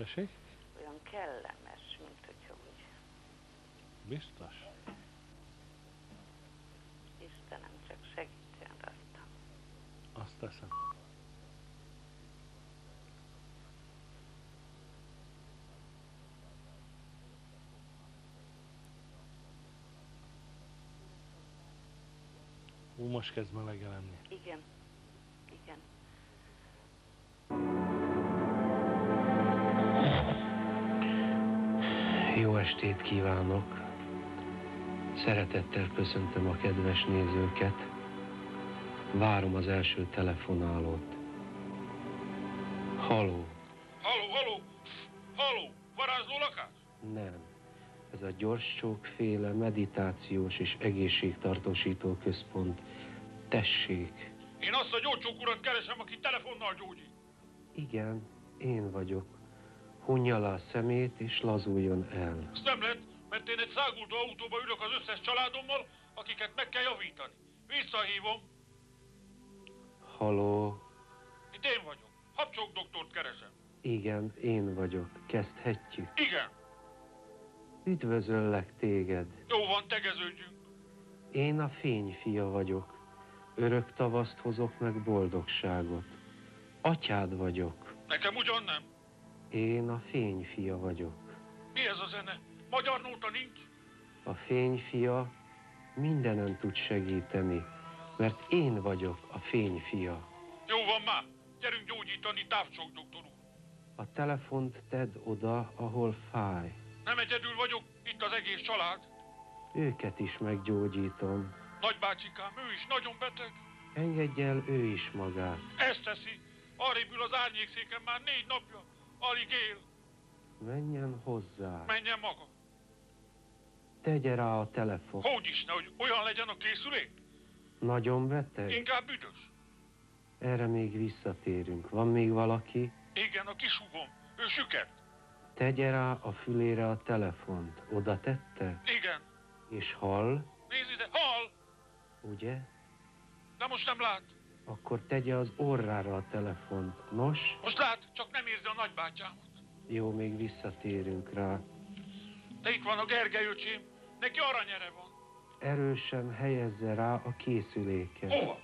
Tessék? Olyan kellemes, mint hogyha úgy Biztos? Istenem csak segítsen rajta. Azt teszem. Ú, most kezd melegelemni. Igen, igen. Estét kívánok! Szeretettel köszöntöm a kedves nézőket. Várom az első telefonálót. Haló, Haló, haló! Haló! Varázsló lakás? nem. Ez a gyorscsókféle meditációs és egészségtartósító központ. Tessék. Én azt a gyógycsók urat keresem, aki telefonnal gyógyít. Igen, én vagyok. Hunja le a szemét és lazuljon el. Ezt nem lehet, mert én egy száguldó autóba ülök az összes családommal, akiket meg kell javítani. Visszahívom. Haló, Itt én vagyok. Habcsók doktort keresem. igen, én vagyok. Kezdhetjük. Igen. Üdvözöllek téged. Jó van, tegeződjünk. Én a fényfia vagyok. Örök tavaszt hozok meg boldogságot. Atyád vagyok. Nekem ugyan nem. Én a fényfia vagyok. Mi ez a zene? Magyar nóta nincs? A fényfia mindenen tud segíteni, mert én vagyok a fényfia. Jó van már. Gyerünk gyógyítani, távcsók doktor úr. A telefont tedd oda, ahol fáj. Nem egyedül vagyok, itt az egész család. Őket is meggyógyítom. Nagybácsikám, ő is nagyon beteg. Engedj el ő is magát. Ezt teszi. Arrébb ül az árnyékszéken már négy napja. Alig él. Menjen hozzá. Menjen maga. Tegye rá a telefon. Hogy is ne, hogy olyan legyen a készülék? Nagyon beteg? Inkább büdös. Erre még visszatérünk. Van még valaki? Igen, a kisugom. Ő süket. Tegye rá a fülére a telefont. Oda tette? Igen. És hall, Nézd ide, hal! ugye? De most nem lát. Akkor tegye az orrára a telefont. Nos, Most lát, csak nem érzi a nagybátyámat. jó, még visszatérünk rá. De itt van a Gergely öcsém. Neki aranyere van. Erősen helyezze rá a készüléket. Hova?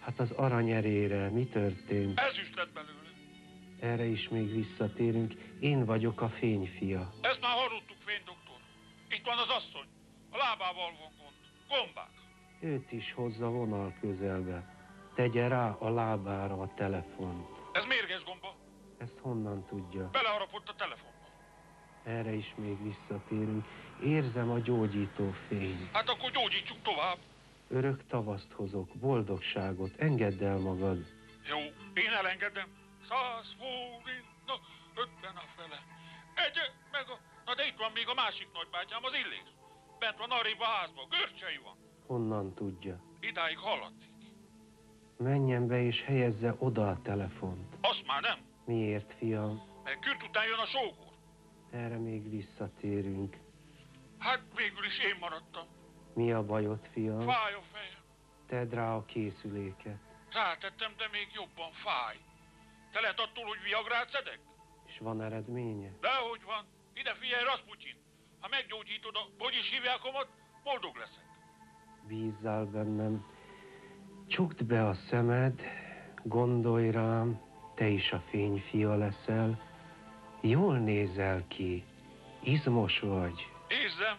Hát az aranyerére mi történt? Ezüst lett belőle. Erre is még visszatérünk. Én vagyok a fényfia. Ezt már hallottuk, fénydoktor. Itt van az asszony. A lábával van gond. Gombák. Őt is hozza vonal közelbe. Tegye rá a lábára a telefont. Ez mérges gomba. Ezt honnan tudja? Beleharapott a telefonba. Erre is még visszatérünk. Érzem a gyógyító fény. Hát akkor gyógyítsuk tovább. Örök tavaszt hozok, boldogságot. Engedd el magad. Jó, én elengedem. Száz forint, na, ötven a fele. Egy, meg a... Na de itt van még a másik nagybátyám, az illés. Bent van arrébb a házba, görcsei van. Honnan tudja? Idáig hallatszik. Menjen be és helyezze oda a telefont. Azt már nem, Miért, fiam? mert Kürt után jön a sógor. Erre még visszatérünk. Hát végül is én maradtam. Mi a bajod, fiam? Fáj a fejem. Tedd rá a készüléket. Rátettem, de még jobban fáj. Te lehet attól, hogy viagrát szedek? És van eredménye? Dehogy van. Ide figyelj, Rasputin. Ha meggyógyítod a, hogy is hívják omat, boldog leszek. Bízzál bennem. Csukd be a szemed, gondolj rám, te is a fényfia leszel. Jól nézel ki, izmos vagy. Nézzem,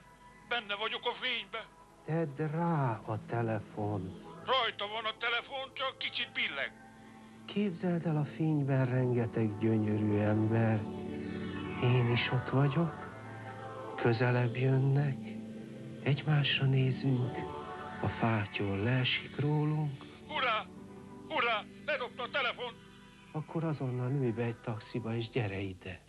benne vagyok a fénybe. Tedd rá a telefon. Rajta van a telefon, csak kicsit billeg. Képzeld el a fényben rengeteg gyönyörű ember. Én is ott vagyok. Közelebb jönnek. Egymásra nézünk. A fátyol leesik rólunk. Hurrá! Hurrá! Ledobta a telefon! Akkor azonnal ülj be egy taxiba és gyere ide.